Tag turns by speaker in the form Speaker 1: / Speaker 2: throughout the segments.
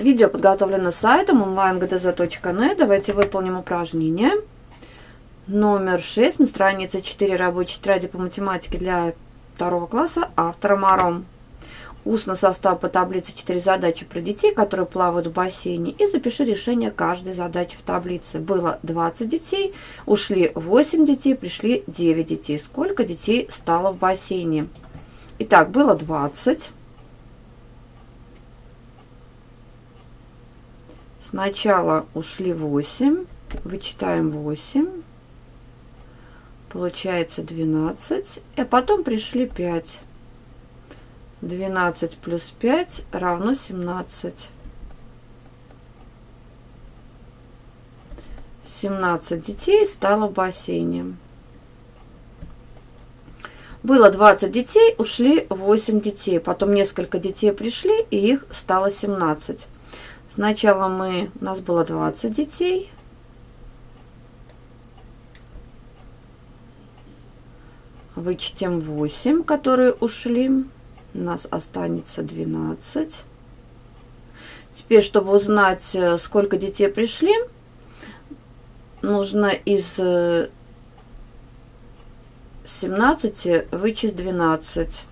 Speaker 1: Видео подготовлено сайтом onlinegdz.net. Давайте выполним упражнение. Номер 6 на странице 4 рабочей тетради по математике для второго класса автора Маром. Устно состав по таблице 4 задачи про детей, которые плавают в бассейне, и запиши решение каждой задачи в таблице. Было 20 детей, ушли 8 детей, пришли 9 детей. Сколько детей стало в бассейне? Итак, было 20. Сначала ушли 8, вычитаем 8, получается 12, а потом пришли 5. 12 плюс 5 равно 17. 17 детей стало в бассейне. Было 20 детей, ушли 8 детей. Потом несколько детей пришли, и их стало 17. Сначала мы, у нас было 20 детей. Вычтем 8, которые ушли. У нас останется 12. Теперь, чтобы узнать, э, сколько детей пришли, нужно из 17 э, вычесть 12.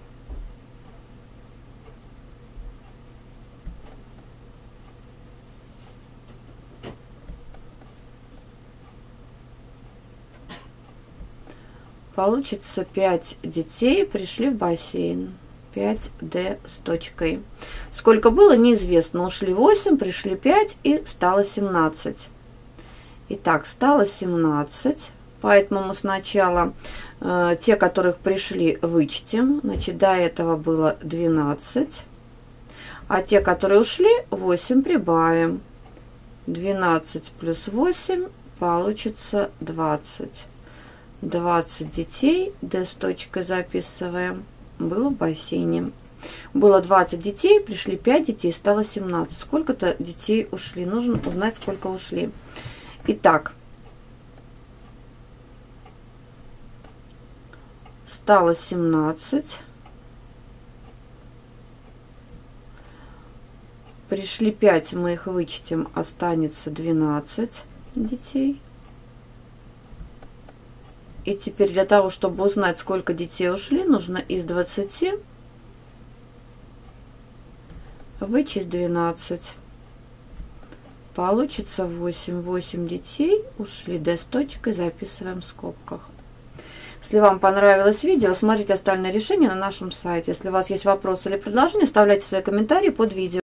Speaker 1: Получится 5 детей пришли в бассейн. 5D с точкой. Сколько было, неизвестно. Ушли 8, пришли 5 и стало 17. Итак, стало 17. Поэтому мы сначала э, те, которых пришли, вычтем. Значит, до этого было 12. А те, которые ушли, 8 прибавим. 12 плюс 8 получится 20. 20 детей, d с точкой записываем, было в бассейне. Было 20 детей, пришли 5 детей, стало 17. Сколько-то детей ушли. Нужно узнать, сколько ушли. Итак, стало 17. Пришли 5, мы их вычтем, останется 12 детей. И теперь для того, чтобы узнать, сколько детей ушли, нужно из 20 вычесть 12. Получится 8. 8 детей ушли. D с точкой записываем в скобках. Если вам понравилось видео, смотрите остальные решения на нашем сайте. Если у вас есть вопросы или предложения, оставляйте свои комментарии под видео.